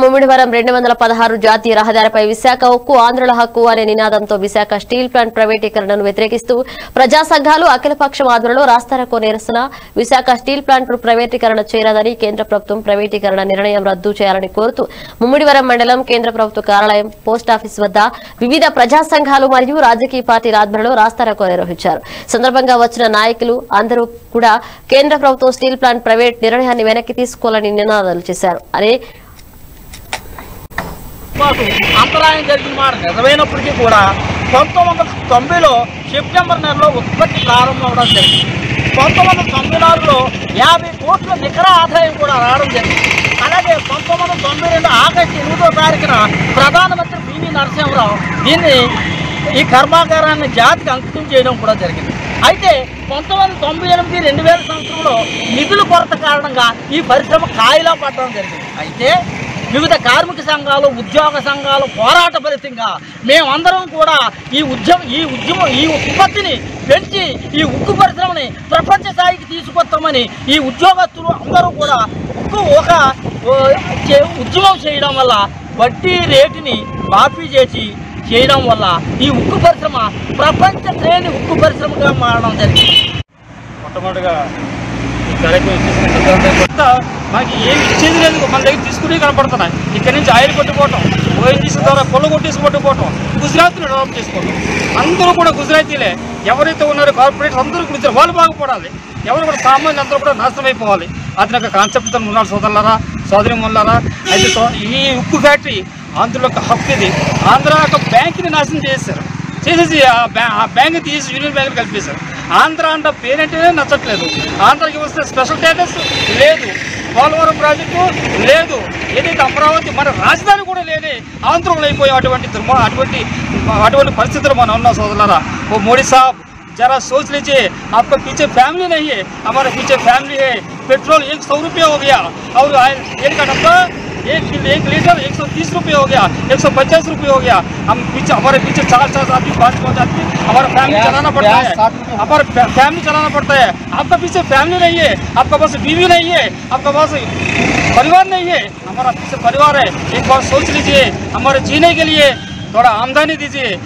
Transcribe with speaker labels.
Speaker 1: ముమ్మిడివరం రెండు వందల పదహారు జాతీయ రహదారిపై విశాఖ ఉక్కు ఆంధ్రుల హక్కు అనే నినాదంతో విశాఖ స్టీల్ ప్లాంట్ ప్రైవేటీకరణను వ్యతిరేకిస్తూ ప్రజా సంఘాలు అఖిలపక్షం ఆధ్వర్యంలో రాస్తారోకో నిరసన. విశాఖ స్టీల్ ప్లాంట్ ప్రైవేటీకరణ చేరాదని కేంద్ర ప్రభుత్వం ప్రైవేటీకరణ నిర్ణయం రద్దు చేయాలని కోరుతూ ముమ్మిడివరం మండలం కేంద్ర ప్రభుత్వ కార్యాలయం పోస్టాఫీస్ వద్ద వివిధ ప్రజా సంఘాలు మరియు రాజకీయ పార్టీల ఆధ్వర్యంలో రాస్తారోకో నిర్వహించారు. సందర్భంగా వచ్చిన నాయకులు అందరూ కూడా కేంద్ర ప్రభుత్వం స్టీల్ ప్లాంట్ ప్రైవేట్ నిర్ణయాన్ని వెనక్కి తీసుకోవాలని నినాదాలు చేశారు. అనే
Speaker 2: మాకు అంతరాయం జరిగిన మాట నిజమైనప్పటికీ కూడా పంతొమ్మిది వందల తొంభైలో సెప్టెంబర్ నెలలో ఉత్పత్తి ప్రారంభం అవడం జరిగింది. పంతొమ్మిది వందల తొంభై నాలుగులో యాభై కోట్ల నికర ఆదాయం కూడా రావడం జరిగింది. అలాగే పంతొమ్మిది వందల తొంభై రెండు ఆగస్టు ఎనిమిదో తారీఖున ప్రధానమంత్రి పివి నరసింహరావు దీన్ని ఈ కర్మాగారాన్ని జాతికి అంకితం చేయడం కూడా జరిగింది. అయితే పంతొమ్మిది వందల తొంభై ఎనిమిది రెండు వేల సంవత్సరంలో నిధుల కొరత కారణంగా ఈ పరిశ్రమ కాయిలా పడడం జరిగింది. అయితే వివిధ కార్మిక సంఘాలు ఉద్యోగ సంఘాలు పోరాట ఫలితంగా మేమందరం కూడా ఈ ఉద్యమం ఈ ఉద్యమం ఈ ఉత్పత్తిని పెంచి ఈ ఉక్కు పరిశ్రమని ప్రపంచ స్థాయికి తీసుకొస్తామని ఈ ఉద్యోగస్తులు అందరూ కూడా ఉక్కు ఒక చే- ఉద్యమం చేయడం వల్ల వడ్డీ రేటుని మాఫీ చేసి చేయడం వల్ల ఈ ఉక్కు పరిశ్రమ ప్రపంచ శ్రేణి ఉక్కు పరిశ్రమగా మారడం జరిగింది.
Speaker 3: మొట్టమొదటిగా ఈ కార్యక్రమం మాకు మనకి ఏమి ఇచ్చేది లేదు. మన దగ్గర తీసుకునే కనపడుతున్నాయి. ఇక్కడ నుంచి ఆయిల్ కొట్టుకోవటం ఓఎన్జీసీ ద్వారా పొల్ల కొట్టేసి కొట్టుకోవటం గుజరాత్లో డెవలప్ చేసుకోవటం. అందరూ కూడా గుజరాతీలే. ఎవరైతే ఉన్నారో కార్పొరేట్స్ అందరూ గుజరాత్ వాళ్ళు బాగుపడాలి ఎవరు కూడా సామాన్యులు అందరూ కూడా నాశనం అయిపోవాలి. అది ఒక కాన్సెప్ట్తో ఉన్నారు సోదరులారా సోదరి ముల్లారా అయితే ఈ ఉక్కు ఫ్యాక్టరీ ఆంధ్రలో యొక్క హక్కు ఇది. ఆంధ్ర యొక్క బ్యాంక్ని నాశనం చేశారు చేసేసి ఆ ఆ బ్యాంక్ తీసి యూనియన్ బ్యాంక్ కల్పేశారు. ఆంధ్ర అంట పేరంటేనే నచ్చట్లేదు. ఆంధ్రకి వస్తే స్పెషల్ స్టేటస్ లేదు. పోలవరం ప్రాజెక్టు లేదు ఏదైతే అమరావతి మన రాజధాని కూడా లేని ఆంధ్రంలో అయిపోయి అటువంటి దుర్మ అటువంటి అటువంటి పరిస్థితులు మనం ఉన్నాం సోదరులారా ఓ మోడీ సాబ్ जरा सोच लीजिए आपका पीछे फैमिली नहीं है हमारे पीछे फैमिली है पेट्रोल एक सौ रुपये हो गया और आयल तेल का डब्बा एक एक लीटर एक सौ तीस रुपये हो गया एक सौ पचास रुपये हो गया। हम पीछे हमारे पीछे चार चार आदमी पाँच पाँच आदमी हमारा फैमिली चलाना पड़ता है। हमारा फैमिली चलाना पड़ता है। आपका पीछे फैमिली नहीं है आपका पास बीवी नहीं है आपका पास परिवार नहीं है। हमारा पीछे परिवार है। एक बार सोच लीजिए हमारे जीने के लिए थोड़ा आमदनी दीजिए।